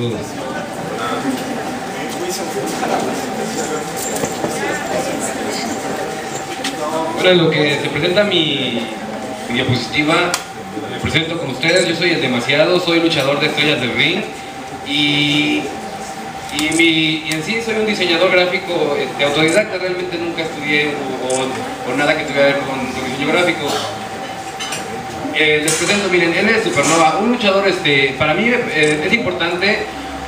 todos. Bueno, lo que se presenta mi, diapositiva, me presento con ustedes, yo soy el demasiado, soy luchador de estrellas del ring y, y, mi, en sí soy un diseñador gráfico este, autodidacta, realmente nunca estudié o, o nada que tuviera que ver con, con diseño gráfico. Eh, les presento, miren, él es Supernova, un luchador, este, para mí eh, es importante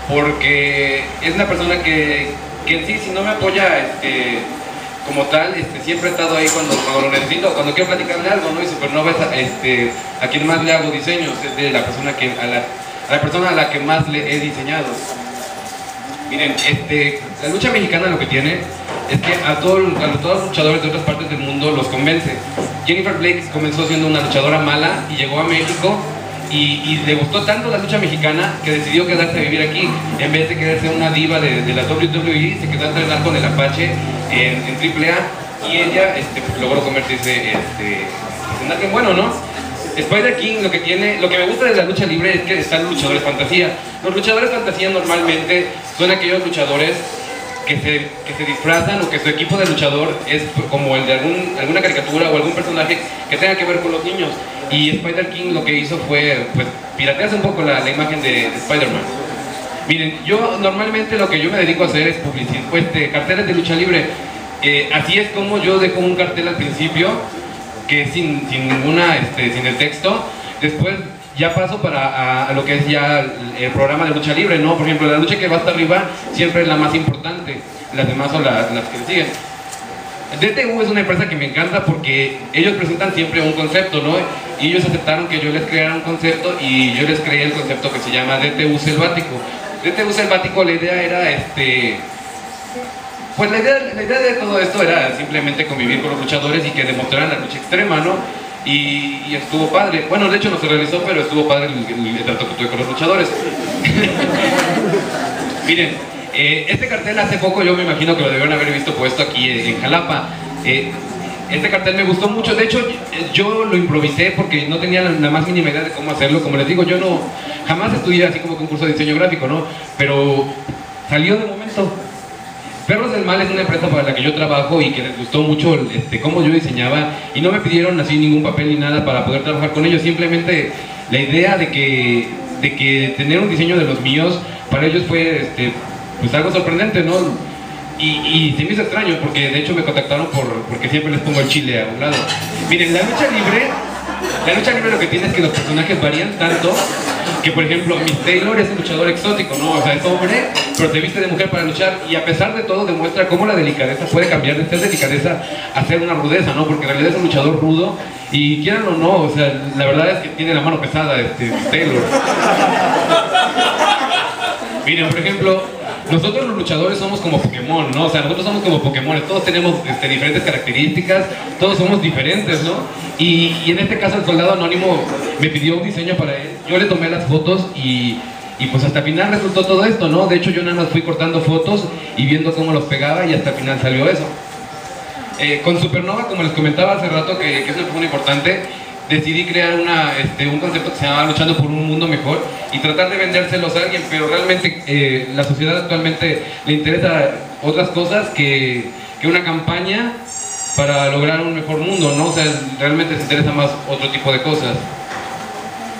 porque es una persona que, que sí, si no me apoya este, como tal, este, siempre he estado ahí cuando, cuando lo necesito, cuando quiero platicarle algo, ¿no? Y Supernova es este, a quien más le hago diseños, es de la persona que, a, la, la persona a la que más le he diseñado. Miren, este, la lucha mexicana lo que tiene es que a, todo, a todos los luchadores de otras partes del mundo los convence. Jennifer Blake comenzó siendo una luchadora mala y llegó a México y, le gustó tanto la lucha mexicana que decidió quedarse a vivir aquí. En vez de quedarse una diva de, de la WWE, se quedó a entrenar con el Apache en, en AAA y ella este, pues, logró convertirse este, en alguien bueno, ¿no? Spider King lo que tiene, lo que me gusta de la lucha libre es que están luchadores fantasía. Los luchadores fantasía normalmente son aquellos luchadores que se, que se disfrazan o que su equipo de luchador es como el de algún, alguna caricatura o algún personaje que tenga que ver con los niños. Y Spider King lo que hizo fue pues, piratearse un poco la, la imagen de, de Spider-Man. Miren, yo normalmente lo que yo me dedico a hacer es publicidad, pues, de carteles de lucha libre. Eh, así es como yo dejo un cartel al principio sin, ninguna, este, sin el texto. Después ya paso para lo que es ya el, el programa de lucha libre, ¿no? Por ejemplo, la lucha que va hasta arriba siempre es la más importante, las demás son la- las que siguen. DTU es una empresa que me encanta porque ellos presentan siempre un concepto, ¿no? Y ellos aceptaron que yo les creara un concepto y yo les creé el concepto que se llama DTU Selvático. DTU Selvático, la idea era este. Pues la idea, la idea de todo esto era simplemente convivir con los luchadores y que demostraran la lucha extrema, ¿no? Y, estuvo padre. Bueno, de hecho no se realizó, pero estuvo padre el, el- trato que tuve con los luchadores. Miren, eh, este cartel hace poco yo me imagino que lo debieron haber visto puesto aquí en, Jalapa. Eh, este cartel me gustó mucho, de hecho yo lo improvisé porque no tenía la más mínima idea de cómo hacerlo. Como les digo, yo no jamás estudié así como concurso de diseño gráfico, ¿no? Pero salió de momento. Perros del Mal es una empresa para la que yo trabajo y que les gustó mucho este, cómo yo diseñaba y no me pidieron así ningún papel ni nada para poder trabajar con ellos, simplemente la idea de que, de que tener un diseño de los míos para ellos fue este, pues algo sorprendente, ¿no? Y, y se me hizo extraño porque de hecho me contactaron por, porque siempre les pongo el chile a un lado. Miren, la lucha libre, la lucha libre lo que tiene es que los personajes varían tanto que por ejemplo Miss Taylor es un luchador exótico, ¿no? O sea, es hombre, pero se viste de mujer para luchar y a pesar de todo demuestra cómo la delicadeza puede cambiar de ser delicadeza a ser una rudeza, ¿no? Porque en realidad es un luchador rudo y quieran o no, o sea, la verdad es que tiene la mano pesada este Taylor. Miren, por ejemplo, nosotros los luchadores somos como Pokémon, ¿no? O sea, nosotros somos como Pokémon, todos tenemos este, diferentes características, todos somos diferentes, ¿no? Y, en este caso el soldado anónimo me pidió un diseño para él, yo le tomé las fotos y, y pues hasta el final resultó todo esto, ¿no? De hecho yo nada más fui cortando fotos y viendo cómo los pegaba y hasta el final salió eso. Eh, con Supernova, como les comentaba hace rato, que, es una persona importante, decidí crear una, este, un concepto que se llama Luchando por un Mundo Mejor y tratar de vendérselos a alguien, pero realmente eh, la sociedad actualmente le interesa otras cosas que, que una campaña para lograr un mejor mundo, ¿no? O sea, realmente se interesa más otro tipo de cosas.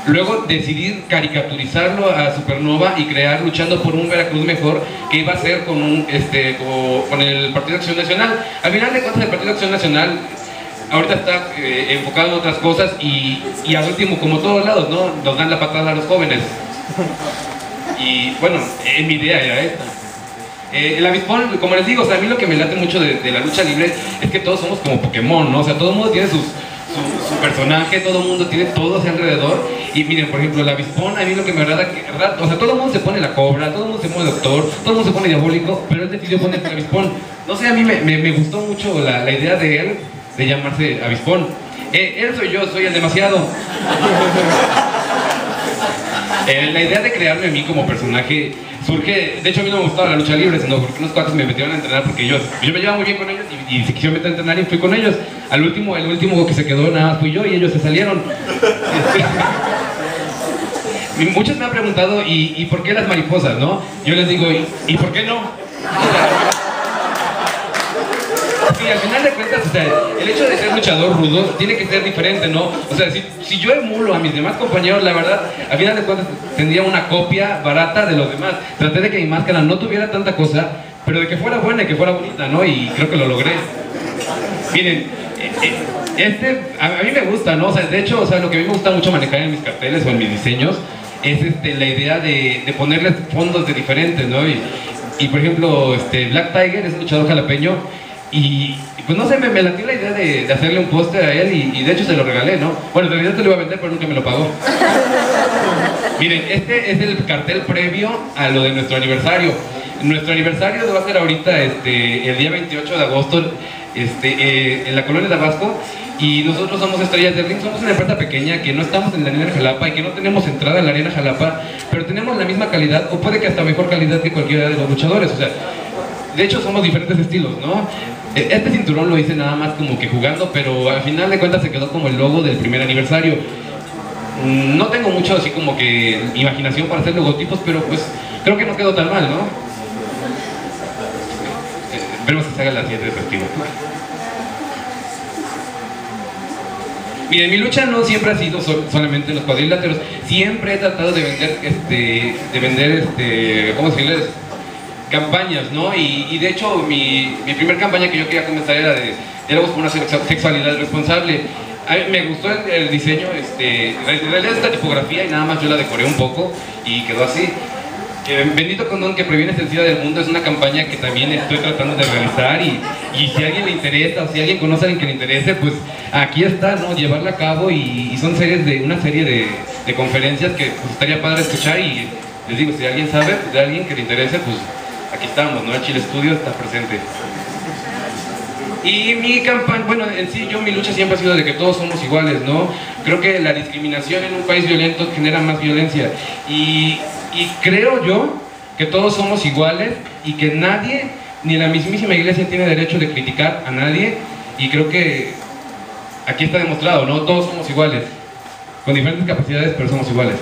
Luego decidí caricaturizarlo a Supernova y crear Luchando por un Veracruz Mejor, que iba a ser con, un, este, el Partido Acción Nacional. Al final de cuentas, el Partido Acción Nacional ahorita está eh, enfocado en otras cosas y, y al último, como todos lados, ¿no? Nos dan la patada a los jóvenes. Y bueno, en mi idea era esta. Eh, el avispón, como les digo, o sea, a mí lo que me late mucho de, de la lucha libre es que todos somos como Pokémon, ¿no? O sea, todo el mundo tiene sus, su, su personaje, todo el mundo tiene todo hacia alrededor. Y miren, por ejemplo, el avispón, a mí lo que me agrada, que, o sea, todo el mundo se pone la cobra, todo el mundo se pone doctor, todo el mundo se pone diabólico, pero él decidió poner el avispón. No sé, a mí me, me, me gustó mucho la, la idea de él de llamarse avispón. Eh, él soy yo, soy el demasiado. Eh, la idea de crearme a mí como personaje surge, de hecho a mí no me gustaba la lucha libre, sino porque unos cuantos me metieron a entrenar porque yo, yo me llevaba muy bien con ellos y, se quisieron meter a entrenar y fui con ellos. Al último, el último que se quedó nada más fui yo y ellos se salieron. Este, muchos me han preguntado, ¿y, ¿y, por qué las mariposas, no? Yo les digo, ¿y, ¿y por qué no? Sí, al final de cuentas, o sea, el hecho de ser luchador rudo tiene que ser diferente, ¿no? O sea, si, si, yo emulo a mis demás compañeros, la verdad, al final de cuentas tendría una copia barata de los demás. Traté de que mi máscara no tuviera tanta cosa, pero de que fuera buena y que fuera bonita, ¿no? Y creo que lo logré. Miren, eh, eh, este, a, mí me gusta, ¿no? O sea, de hecho, o sea, lo que a mí me gusta mucho manejar en mis carteles o en mis diseños es este, la idea de, de ponerles fondos de diferentes, ¿no? Y, y, por ejemplo, este, Black Tiger es un luchador jalapeño y, pues no sé, me, me latió la idea de, de hacerle un póster a él y, y, de hecho se lo regalé, ¿no? Bueno, en realidad te lo iba a vender, pero nunca me lo pagó. Miren, este es el cartel previo a lo de nuestro aniversario. Nuestro aniversario va a ser ahorita este, el día 28 de agosto este, eh, en la colonia de Tabasco y nosotros somos Estrellas de Ring, somos una empresa pequeña que no estamos en la arena Jalapa y que no tenemos entrada en la arena Jalapa, pero tenemos la misma calidad o puede que hasta mejor calidad que cualquiera de los luchadores, o sea, de hecho somos diferentes estilos, ¿no? E, este cinturón lo hice nada más como que jugando, pero al final de cuentas se quedó como el logo del primer aniversario. Mm, no tengo mucho así como que imaginación para hacer logotipos, pero pues creo que no quedó tan mal, ¿no? Esperemos que se haga la siguiente perspectiva. Miren, mi lucha no siempre ha sido solamente los cuadriláteros. Siempre he tratado de vender, este, de vender, este, ¿cómo decirles? Campañas, ¿no? Y, y de hecho, mi, mi primera campaña que yo quería comenzar era de diálogos por una sexualidad responsable. A mí me gustó el, el, diseño, este, en realidad esta tipografía y nada más yo la decoré un poco y quedó así. Eh, Bendito Condón que previene SIDA del mundo es una campaña que también estoy tratando de realizar y, y, si a alguien le interesa o si alguien conoce a alguien que le interese, pues aquí está, ¿no? Llevarla a cabo y, y son series de, una serie de, de conferencias que pues, estaría padre escuchar y les digo, si alguien sabe de alguien que le interese, pues aquí estamos, ¿no? Chile Studio está presente. Y mi campaña, bueno, en sí yo mi lucha siempre ha sido de que todos somos iguales, ¿no? Creo que la discriminación en un país violento genera más violencia y creo yo que todos somos iguales y que nadie, ni la mismísima iglesia tiene derecho de criticar a nadie y creo que aquí está demostrado, ¿no? Todos somos iguales, con diferentes capacidades, pero somos iguales.